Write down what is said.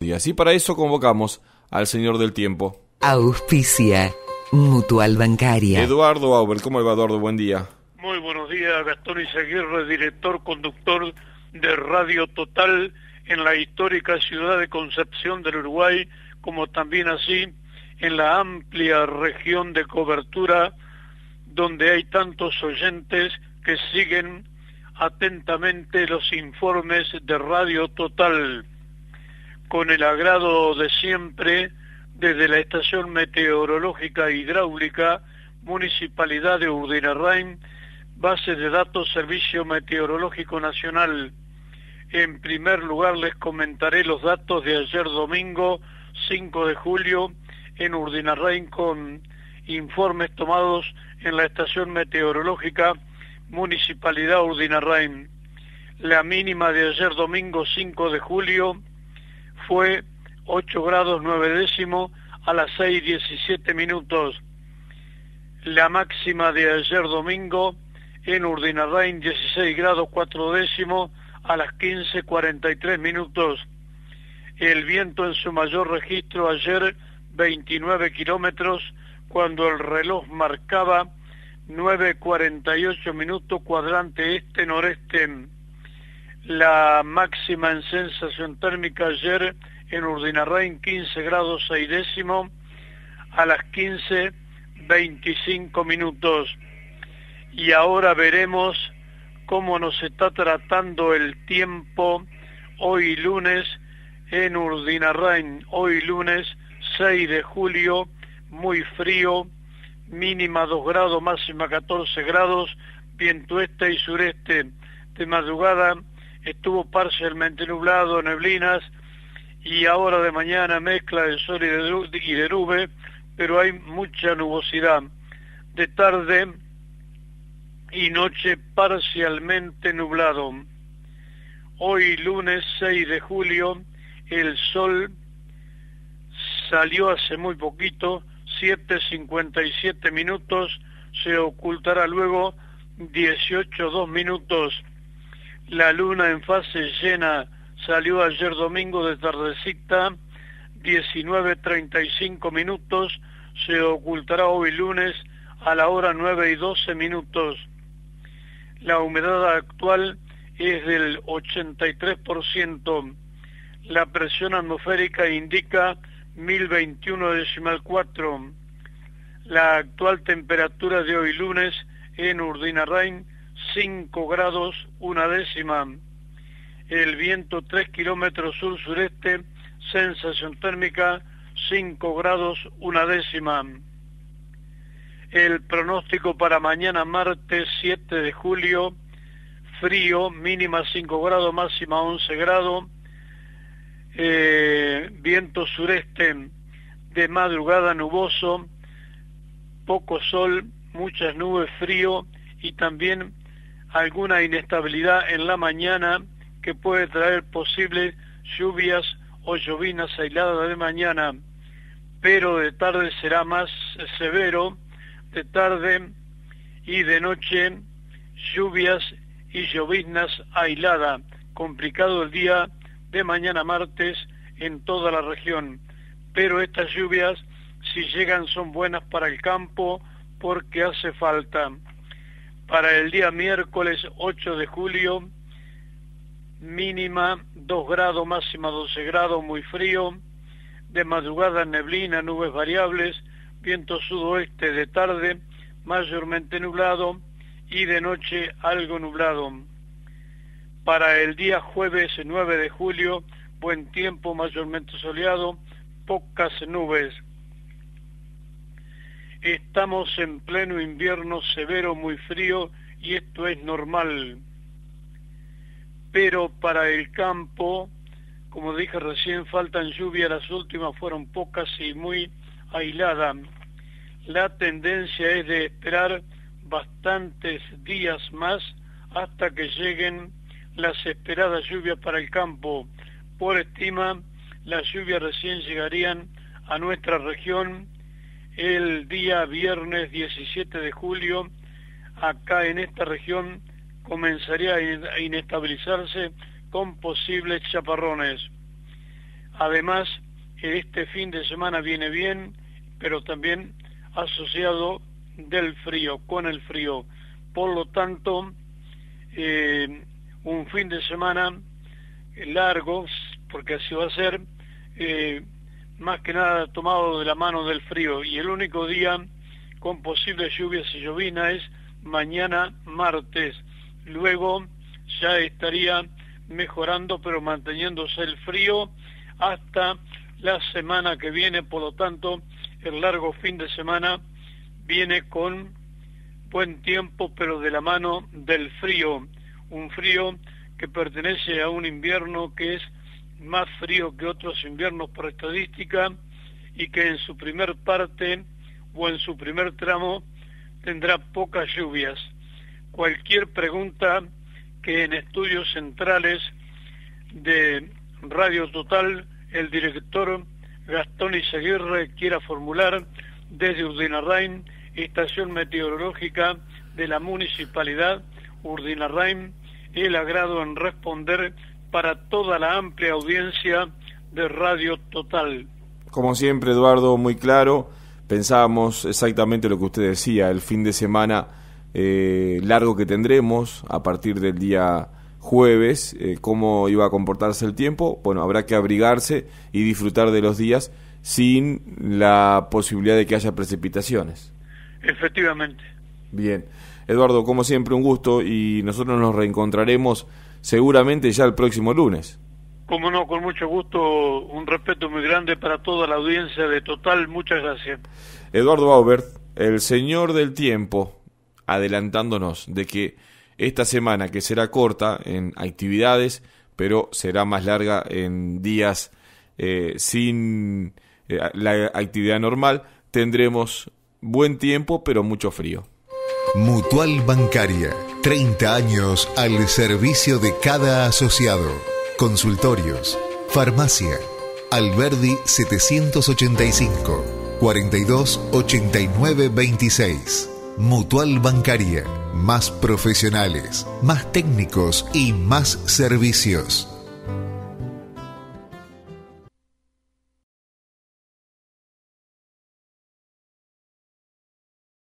Y así para eso convocamos al Señor del Tiempo. Auspicia Mutual Bancaria. Eduardo Auber, ¿cómo va Eduardo? Buen día. Muy buenos días, Gastón Izaguirre, director, conductor de Radio Total en la histórica ciudad de Concepción del Uruguay, como también así en la amplia región de cobertura donde hay tantos oyentes que siguen atentamente los informes de Radio Total con el agrado de siempre desde la Estación Meteorológica Hidráulica, Municipalidad de Urdinarrain, Base de Datos Servicio Meteorológico Nacional. En primer lugar les comentaré los datos de ayer domingo 5 de julio en Urdinarrain con informes tomados en la Estación Meteorológica Municipalidad Urdinarrain. La mínima de ayer domingo 5 de julio fue 8 grados 9 décimo a las 6 17 minutos. La máxima de ayer domingo en Urdinarrain 16 grados 4 décimo a las 15 43 minutos. El viento en su mayor registro ayer 29 kilómetros cuando el reloj marcaba 9.48 minutos cuadrante este-noreste la máxima en sensación térmica ayer en Urdinarrain 15 grados 6 décimo a las 15 25 minutos. Y ahora veremos cómo nos está tratando el tiempo hoy lunes en Urdinarrain. Hoy lunes 6 de julio muy frío mínima 2 grados máxima 14 grados viento este y sureste de madrugada estuvo parcialmente nublado, neblinas, y ahora de mañana mezcla de sol y de, nube, pero hay mucha nubosidad. De tarde y noche parcialmente nublado. Hoy lunes 6 de julio el sol salió hace muy poquito, 7.57 minutos, se ocultará luego 18.2 minutos. La luna en fase llena salió ayer domingo de tardecita, 19.35 minutos, se ocultará hoy lunes a la hora 9 y 12 minutos. La humedad actual es del 83%. La presión atmosférica indica 1021 decimal 4. La actual temperatura de hoy lunes en Urdinarrain 5 grados una décima. El viento 3 kilómetros sur-sureste, sensación térmica 5 grados una décima. El pronóstico para mañana martes 7 de julio, frío, mínima 5 grados, máxima 11 grados, eh, viento sureste de madrugada nuboso, poco sol, muchas nubes, frío y también alguna inestabilidad en la mañana que puede traer posibles lluvias o llovinas aisladas de mañana, pero de tarde será más severo, de tarde y de noche lluvias y lloviznas aisladas, complicado el día de mañana martes en toda la región, pero estas lluvias si llegan son buenas para el campo porque hace falta para el día miércoles 8 de julio, mínima 2 grados, máxima 12 grados, muy frío, de madrugada neblina, nubes variables, viento sudoeste de tarde, mayormente nublado y de noche algo nublado. Para el día jueves 9 de julio, buen tiempo, mayormente soleado, pocas nubes. Estamos en pleno invierno severo, muy frío, y esto es normal. Pero para el campo, como dije recién, faltan lluvias, las últimas fueron pocas y muy aisladas. La tendencia es de esperar bastantes días más hasta que lleguen las esperadas lluvias para el campo. Por estima, las lluvias recién llegarían a nuestra región el día viernes 17 de julio, acá en esta región comenzaría a inestabilizarse con posibles chaparrones. Además, este fin de semana viene bien, pero también asociado del frío, con el frío. Por lo tanto, eh, un fin de semana largo, porque así va a ser, eh, más que nada tomado de la mano del frío. Y el único día con posibles lluvias y llovinas es mañana martes. Luego ya estaría mejorando, pero manteniéndose el frío hasta la semana que viene. Por lo tanto, el largo fin de semana viene con buen tiempo, pero de la mano del frío. Un frío que pertenece a un invierno que es más frío que otros inviernos por estadística y que en su primer parte o en su primer tramo tendrá pocas lluvias. Cualquier pregunta que en estudios centrales de Radio Total el director Gastón Izaguirre quiera formular desde Urdinarrain, estación meteorológica de la municipalidad Urdinarrain, el agrado en responder para toda la amplia audiencia de Radio Total. Como siempre, Eduardo, muy claro. Pensábamos exactamente lo que usted decía, el fin de semana eh, largo que tendremos a partir del día jueves, eh, cómo iba a comportarse el tiempo. Bueno, habrá que abrigarse y disfrutar de los días sin la posibilidad de que haya precipitaciones. Efectivamente. Bien. Eduardo, como siempre, un gusto y nosotros nos reencontraremos seguramente ya el próximo lunes. Como no, con mucho gusto, un respeto muy grande para toda la audiencia de Total, muchas gracias. Eduardo Aubert, el señor del tiempo, adelantándonos de que esta semana, que será corta en actividades, pero será más larga en días eh, sin eh, la actividad normal, tendremos buen tiempo, pero mucho frío. Mutual Bancaria, 30 años al servicio de cada asociado. Consultorios, farmacia, Alberdi 785, 42 89 26. Mutual Bancaria, más profesionales, más técnicos y más servicios.